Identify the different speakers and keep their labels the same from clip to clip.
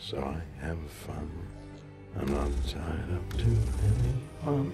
Speaker 1: so I have fun. I'm not tied up to any fun.
Speaker 2: Um,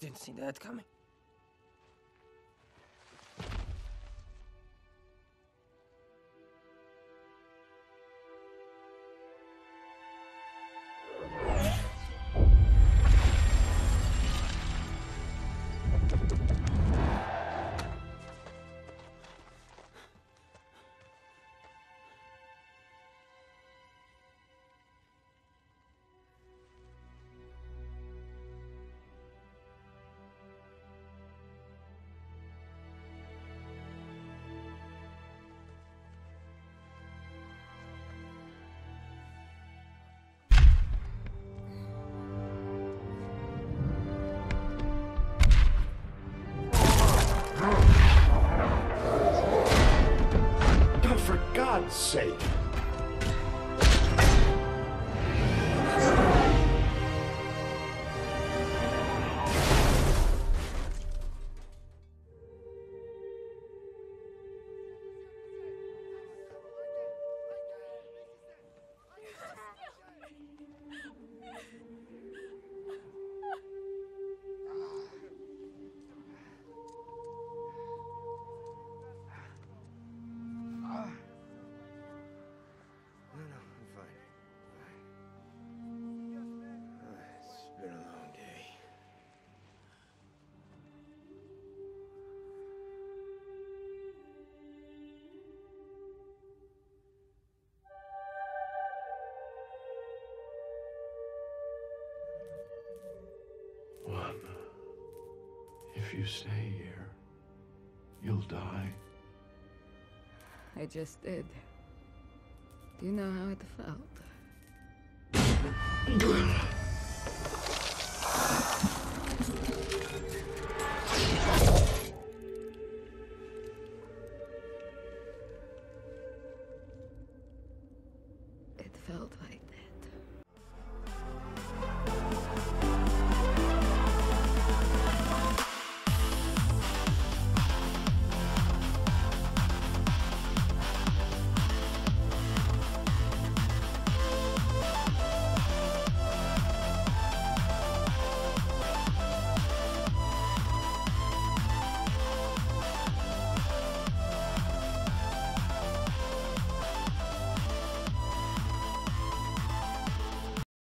Speaker 2: didn't see that coming.
Speaker 1: God's sake! If you stay here, you'll die.
Speaker 3: I just did. Do you know how it felt? felt like